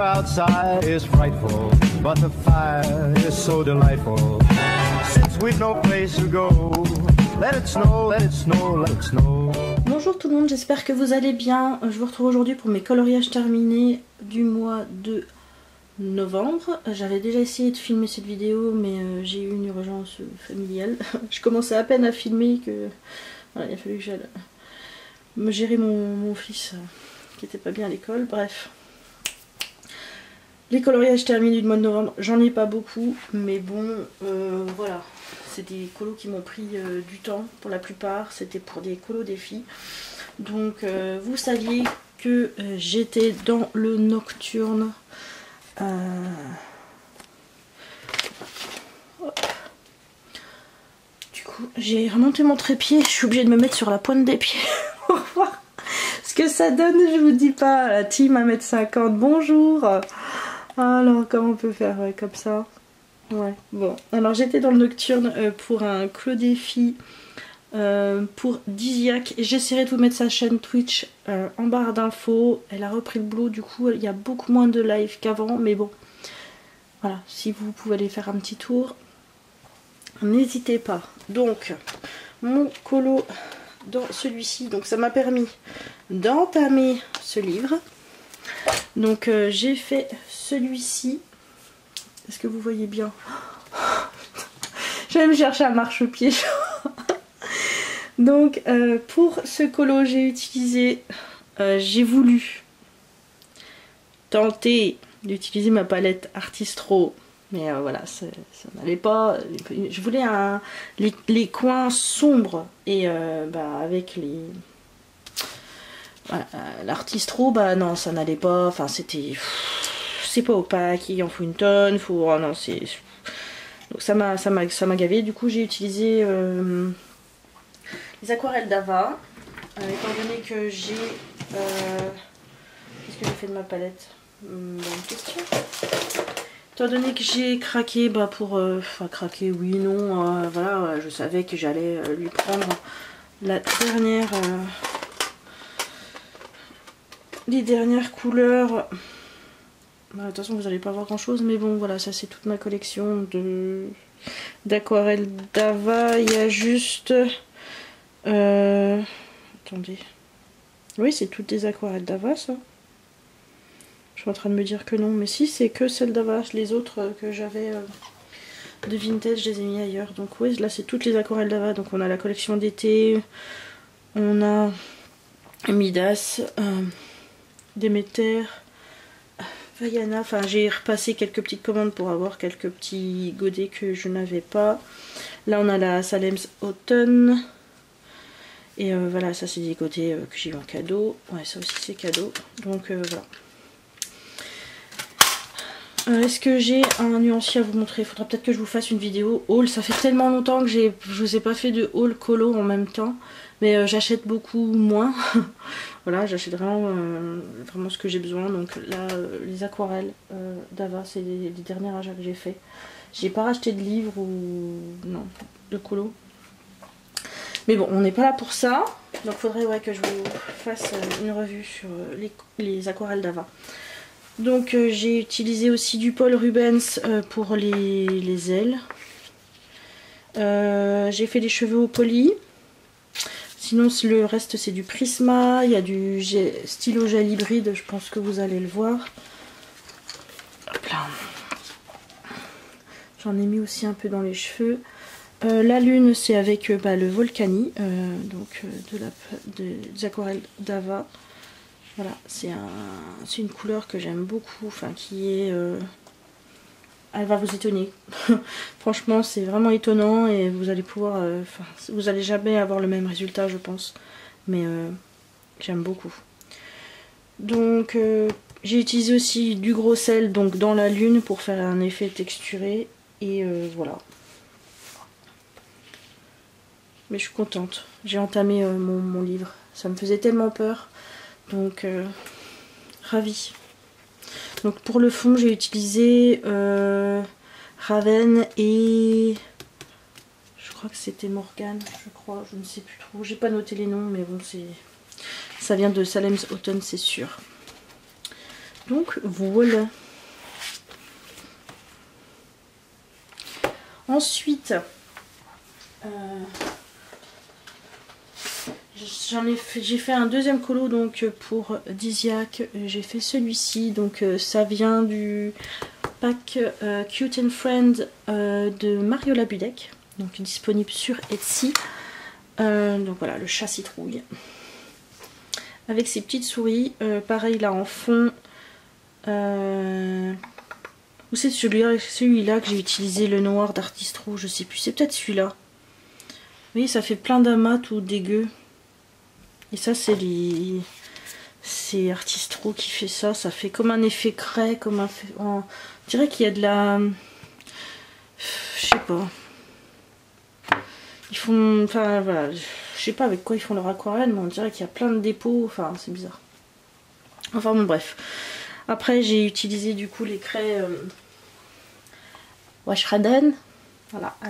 outside is frightful, but the fire is so delightful. Since we've no place to go, let it snow, let it snow, let it snow. Bonjour tout le monde, j'espère que vous allez bien. Je vous retrouve aujourd'hui pour mes coloriages terminés du mois de novembre. J'avais déjà essayé de filmer cette vidéo, mais euh, j'ai eu une urgence familiale. je commençais à peine à filmer que il a fallu que j'aille me gérer mon, mon fils euh, qui était pas bien à l'école. Bref. Les coloriages terminés du mois de novembre, j'en ai pas beaucoup, mais bon, euh, voilà. C'est des colos qui m'ont pris euh, du temps pour la plupart. C'était pour des colos défis. Donc, euh, vous saviez que j'étais dans le nocturne. Du coup, j'ai remonté mon trépied. Je suis obligée de me mettre sur la pointe des pieds pour voir ce que ça donne. Je vous dis pas. La team à mètre 50. Bonjour. Alors, comment on peut faire ouais, comme ça? Ouais, bon. Alors, j'étais dans le nocturne euh, pour un clos défi euh, pour Diziac. J'essaierai de vous mettre sa chaîne Twitch euh, en barre d'infos. Elle a repris le boulot, du coup, il y a beaucoup moins de live qu'avant. Mais bon, voilà, si vous pouvez aller faire un petit tour, n'hésitez pas. Donc, mon colo dans celui-ci, donc ça m'a permis d'entamer ce livre. Donc, euh, j'ai fait celui-ci. Est-ce que vous voyez bien? Je vais me chercher un marchepied. Donc euh, pour ce colo j'ai utilisé, euh, j'ai voulu tenter d'utiliser ma palette Artistro. Mais voilà, ça, n'allait pas. Je voulais les, coins sombres et bah, avec les... Voilà, L'artistro, bah non, ça n'allait pas. Enfin, c'était c'est pas opaque, il en faut une tonne, faut. Oh non, c'est. Donc ça m'a gavé. Du coup j'ai utilisé euh, les aquarelles d'Ava. Euh, étant donné que j'ai. Euh, Qu'est-ce que j'ai fait de ma palette? Hum, Bonne question. Étant donné que j'ai craqué bah pour. euh, Enfin craqué oui, non, euh, voilà, je savais que j'allais euh, lui prendre la dernière. Les dernières couleurs bah, de toute façon, vous n'allez pas voir grand chose, mais bon, voilà, ça c'est toute ma collection de d'aquarelles d'Ava. Il y a juste. euh, Attendez. Oui, c'est toutes des aquarelles d'Ava, ça. Je suis en train de me dire que non, mais si, c'est que celles d'Ava. Les autres euh, que j'avais euh, de vintage, je les ai mis ailleurs. Donc, oui, là c'est toutes les aquarelles d'Ava. Donc, on a la collection d'été, on a Midas, Déméter. Vaiana, enfin j'ai repassé quelques petites commandes pour avoir quelques petits godets que je n'avais pas. Là on a la Salem's Autumn. Et euh, voilà, ça c'est des godets euh, que j'ai eu en cadeau. Ouais, ça aussi c'est cadeau. Donc euh, voilà. Est-ce que j'ai un nuancier à vous montrer? Il faudra peut-être que je vous fasse une vidéo haul. Ça fait tellement longtemps que je vous ai pas fait de haul colo en même temps. Mais euh, j'achète beaucoup moins. voilà, j'achète vraiment, euh, vraiment ce que j'ai besoin. Donc là, euh, les aquarelles d'Ava, c'est les, derniers achats que j'ai fait. J'ai pas racheté de livres ou non, de colo. Mais bon, on n'est pas là pour ça. Donc faudrait ouais, que je vous fasse une revue sur les, les aquarelles d'Ava. Donc j'ai utilisé aussi du Paul Rubens pour les, les ailes. J'ai fait des cheveux au poli. Sinon le reste c'est du Prisma. Il y a du stylo gel hybride, je pense que vous allez le voir. Hop là. J'en ai mis aussi un peu dans les cheveux. Euh, la lune c'est avec euh, bah, le Volcani, euh, donc de la, de- des aquarelles d'Ava. Voilà, c'est un, une couleur que j'aime beaucoup, enfin qui est, elle va vous étonner. Franchement, c'est vraiment étonnant et vous allez pouvoir, euh, vous allez jamais avoir le même résultat, je pense, mais euh, j'aime beaucoup. Donc, euh, j'ai utilisé aussi du gros sel, donc dans la lune pour faire un effet texturé et euh, voilà. Mais je suis contente. J'ai entamé mon, livre. Ça me faisait tellement peur. Donc, ravie. Donc, pour le fond, j'ai utilisé euh, Raven et. Je crois que c'était Morgane. Je crois, je ne sais plus trop. J'ai pas noté les noms, mais bon, c'est. Ça vient de Salem's Autumn, c'est sûr. Donc voilà. Ensuite, euh, j'ai fait un deuxième colo donc pour Diziac. J'ai fait celui-ci, donc euh, ça vient du pack euh, Cute and Friend de Mariola Budek, donc disponible sur Etsy. donc voilà, le chat citrouille avec ses petites souris. pareil là en fond. Ou c'est celui-là celui que j'ai utilisé le noir d'Artistro, je sais plus. C'est peut-être celui-là. Voyez, ça fait plein d'amas tout dégueu. Et ça, c'est les... C'est Artistro qui fait ça. Ça fait comme un effet craie, comme un... On dirait qu'il y a de la... Je sais pas. Ils font... Enfin, voilà. Je sais pas avec quoi ils font leur aquarelle, mais on dirait qu'il y a plein de dépôts. Enfin, c'est bizarre. Enfin, bon, bref. Après, j'ai utilisé du coup les craies euh, Washraden. Voilà, à.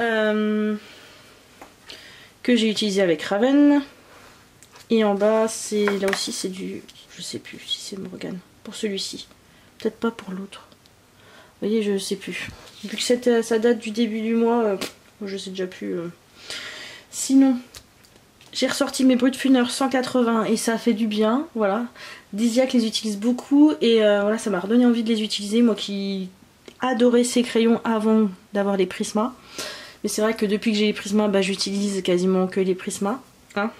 Euh, que j'ai utilisé avec Raven. Et en bas, c'est là aussi, c'est du... Je sais plus si c'est Morgan. Pour celui-ci. Peut-être pas pour l'autre. Vous voyez, je sais plus. Vu que ça date du début du mois, euh, je sais déjà plus. Sinon, j'ai ressorti mes Brutfuner 180 et ça fait du bien, voilà. Diziac les utilise beaucoup et euh, voilà, ça m'a redonné envie de les utiliser, moi qui adorais ces crayons avant d'avoir les Prisma. Mais c'est vrai que depuis que j'ai les Prisma, bah, j'utilise quasiment que les Prisma. Hein.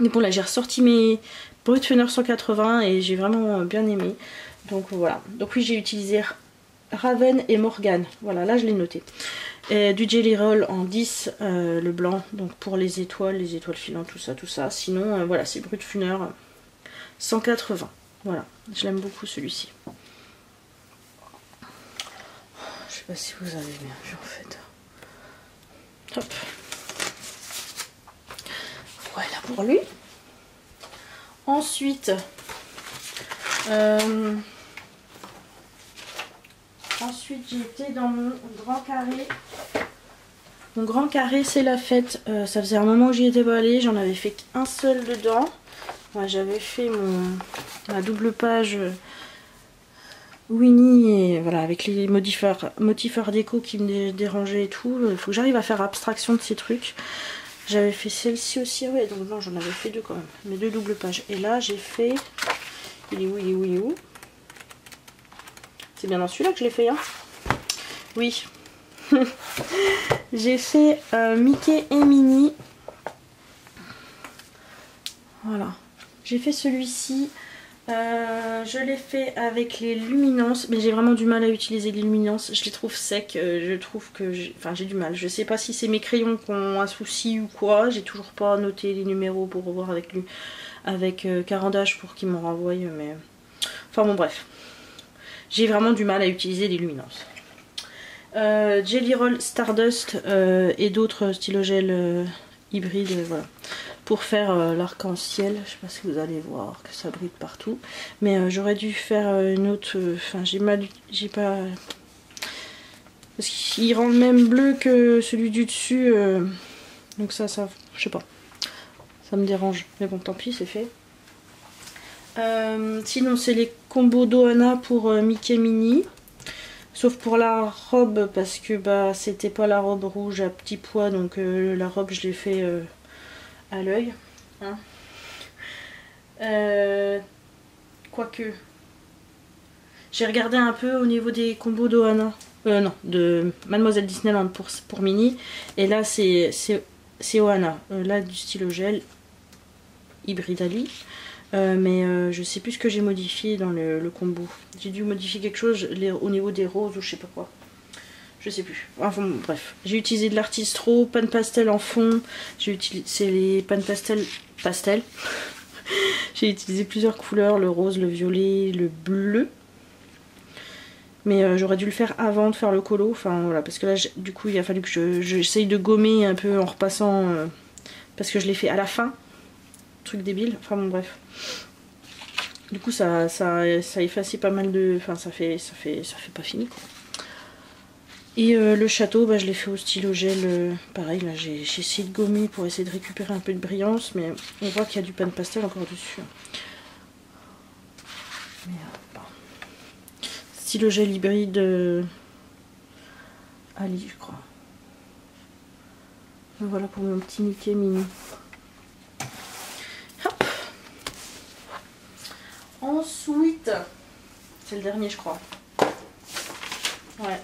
Mais bon là j'ai ressorti mes Brutfuner 180 et j'ai vraiment bien aimé. Donc voilà. Donc oui j'ai utilisé Raven et Morgan. Voilà, là je l'ai noté du Jelly Roll en 10, euh, le blanc, donc pour les étoiles, les étoiles filantes, tout ça, tout ça. Sinon, euh, voilà, c'est Brut Funeur 180. Voilà, je l'aime beaucoup celui-ci. Je sais pas si vous avez bien vu en fait. Voilà pour lui. Ensuite, euh, Ensuite, j'étais dans mon grand carré. Mon grand carré, c'est la fête. Euh, ça faisait un moment que j'y étais pas allée. J'en avais fait qu'un seul dedans. J'avais fait mon, ma double page Winnie voilà avec les motifeurs, motifeurs déco qui me dérangeaient et tout. Il faut que j'arrive à faire abstraction de ces trucs. J'avais fait celle-ci aussi, ouais, donc non, j'en avais fait deux quand même, mes deux doubles pages. Et là, j'ai fait, il est où, il est où, il est où? C'est bien dans celui-là que je l'ai fait, hein? Oui. J'ai fait euh, Mickey et Minnie. Voilà. J'ai fait celui-ci. Euh, je l'ai fait avec les luminances, mais j'ai vraiment du mal à utiliser les luminances. Je les trouve secs, euh, je trouve que j'ai enfin, du mal. Je sais pas si c'est mes crayons qui ont un souci ou quoi. J'ai toujours pas noté les numéros pour revoir avec lui, avec Carandage pour qu'il m'en renvoie, mais... Enfin bon bref j'ai vraiment du mal à utiliser les luminances. Euh, Jelly Roll Stardust euh, et d'autres stylogels euh, hybrides voilà, pour faire l'arc-en-ciel. Je sais pas si vous allez voir que ça brille partout. Mais j'aurais dû faire une autre... Enfin j'ai mal... J'ai pas... Parce qu'il rend le même bleu que celui du dessus. donc ça, ça... Je sais pas. Ça me dérange. Mais bon, tant pis, c'est fait. Euh, sinon, c'est les combos Dohana pour euh, Mickey Mini. Sauf pour la robe, parce que bah c'était pas la robe rouge à petit pois, donc euh, la robe je l'ai fait à l'œil. Hein. Quoique. J'ai regardé un peu au niveau des combos Dohana. non, de Mademoiselle Disneyland pour, pour Mini. Et là c'est Ohana. là du stylo gel. Hybride Ali. Euh, mais euh, je sais plus ce que j'ai modifié dans le, combo. J'ai dû modifier quelque chose au niveau des roses ou je sais pas quoi. Je sais plus. Enfin bref. J'ai utilisé de l'artistro, pan pastel en fond. J'ai utilisé les pan pastel pastel. j'ai utilisé plusieurs couleurs, le rose, le violet, le bleu. Mais euh, j'aurais dû le faire avant de faire le colo. Enfin voilà, parce que là du coup il a fallu que j'essaye de gommer un peu en repassant. parce que je l'ai fait à la fin truc débile. Enfin bon bref. Du coup ça, ça, ça efface pas mal de. Enfin ça fait ça fait ça fait pas fini quoi. Et euh, le château, bah, je l'ai fait au stylo gel. Euh, pareil, là j'ai essayé de gommer pour essayer de récupérer un peu de brillance, mais on voit qu'il y a du pan pastel encore dessus. Mais, euh, Style le gel hybride Ali, je crois. Voilà pour mon petit Mickey mini. Hop. Ensuite, c'est le dernier, je crois. Ouais.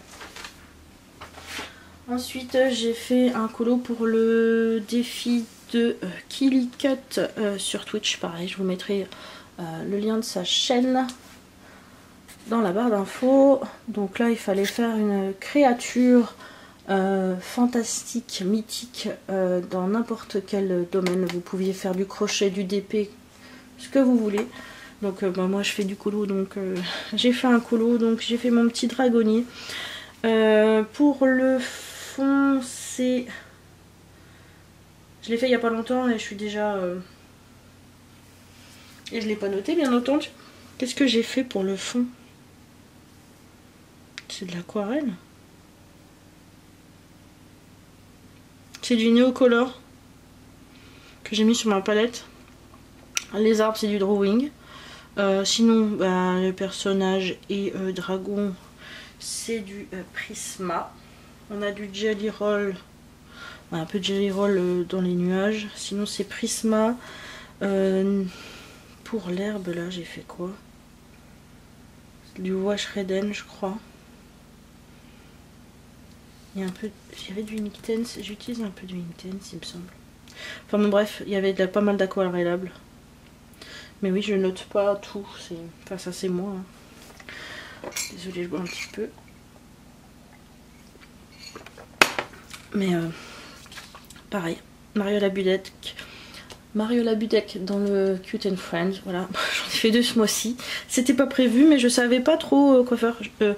Ensuite, j'ai fait un colo pour le défi de euh, Killy Cut euh, sur Twitch. Pareil, je vous mettrai euh, le lien de sa chaîne dans la barre d'infos. Donc là, il fallait faire une créature fantastique, mythique, dans n'importe quel domaine. Vous pouviez faire du crochet, du DP, ce que vous voulez. Donc bah, moi, je fais du colo, donc j'ai fait un colo. Donc j'ai fait mon petit dragonnier. pour le fond, c'est... Je l'ai fait il n'y a pas longtemps et je suis déjà... Euh, et je l'ai pas noté bien entendu. Qu'est-ce que j'ai fait pour le fond? C'est de l'aquarelle? C'est du néocolor que j'ai mis sur ma palette. Les arbres c'est du drawing. Euh, sinon bah, le personnage et euh, dragon c'est du prisma. On a du Jelly Roll. Un peu de Jelly Roll euh, dans les nuages. Sinon c'est Prisma. Euh, pour l'herbe là j'ai fait quoi? Du Wash Redden je crois. Il y a un peu... J'avais du Intense. J'utilise un peu du Intense il me semble. Enfin bon bref, il y avait pas mal d'aquarellables. Mais oui, je note pas tout. Enfin ça c'est moi. Hein. Désolée, je bois un petit peu. Mais euh, pareil, Mario Labudek. Mario Labudek dans le Cute and Friends, voilà, j'en ai fait deux ce mois-ci. C'était pas prévu, mais je savais pas trop euh, quoi faire. Euh,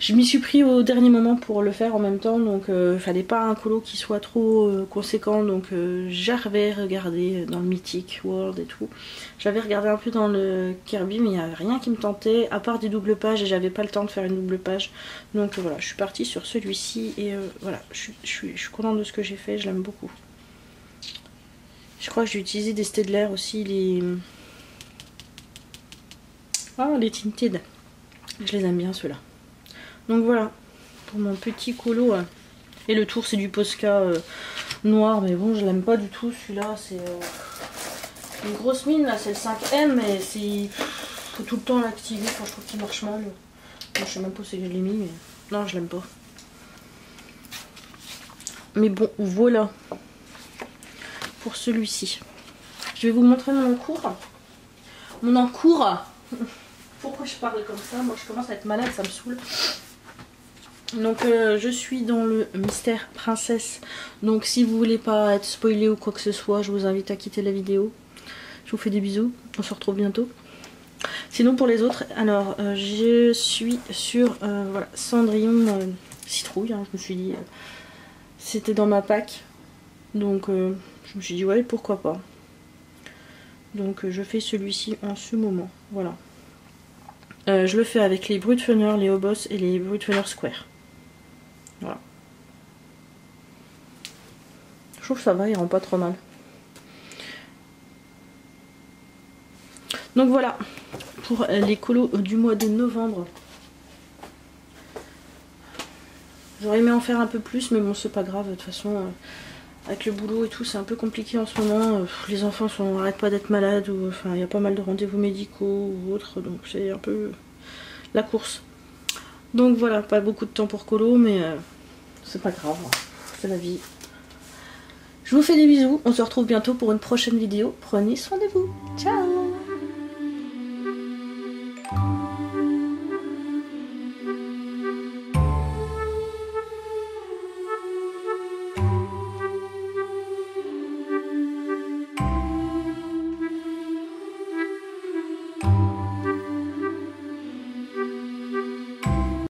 je m'y suis pris au dernier moment pour le faire en même temps, donc euh, il fallait pas un colo qui soit trop euh, conséquent, donc euh, j'avais regardé dans le Mythic World et tout. J'avais regardé un peu dans le Kirby, mais il n'y avait rien qui me tentait, à part des doubles pages, et j'avais pas le temps de faire une double page. Donc voilà, je suis partie sur celui-ci, et voilà, je, suis, je suis contente de ce que j'ai fait, je l'aime beaucoup. Je crois que j'ai utilisé des Stedler aussi, les... Ah, les Tinted. Je les aime bien ceux-là. Donc voilà, pour mon petit colo. Euh, et le tour c'est du Posca euh, noir, mais bon je l'aime pas du tout celui-là. C'est euh, une grosse mine là, c'est le 5M, mais c'est faut tout le temps l'activer quand je trouve qu'il marche mal. je sais même pas si je l'ai mis, mais non je l'aime pas. Mais bon, voilà pour celui-ci. Je vais vous montrer mon encours. Mon encours. Pourquoi je parle comme ça? Moi je commence à être malade, ça me saoule. Donc euh, je suis dans le mystère princesse. Donc si vous voulez pas être spoilé ou quoi que ce soit, je vous invite à quitter la vidéo. Je vous fais des bisous. On se retrouve bientôt. Sinon pour les autres, alors euh, je suis sur euh, Cendrillon Citrouille. Hein, je me suis dit, c'était dans ma pack. Donc je me suis dit ouais pourquoi pas. Donc je fais celui-ci en ce moment. Voilà. je le fais avec les Brut Funner, les Hobos et les Brut Funner Square. Voilà. Je trouve que ça va, il rend pas trop mal. Donc voilà, pour les colos du mois de novembre. J'aurais aimé en faire un peu plus, mais bon, c'est pas grave. De toute façon, euh, avec le boulot et tout, c'est un peu compliqué en ce moment. Euh, les enfants sont, arrêtent pas d'être malades, enfin, il y a pas mal de rendez-vous médicaux ou autres, donc c'est un peu la course. Donc voilà, pas beaucoup de temps pour colo, mais euh, c'est pas grave, c'est la vie. Je vous fais des bisous, on se retrouve bientôt pour une prochaine vidéo. Prenez soin de vous. Ciao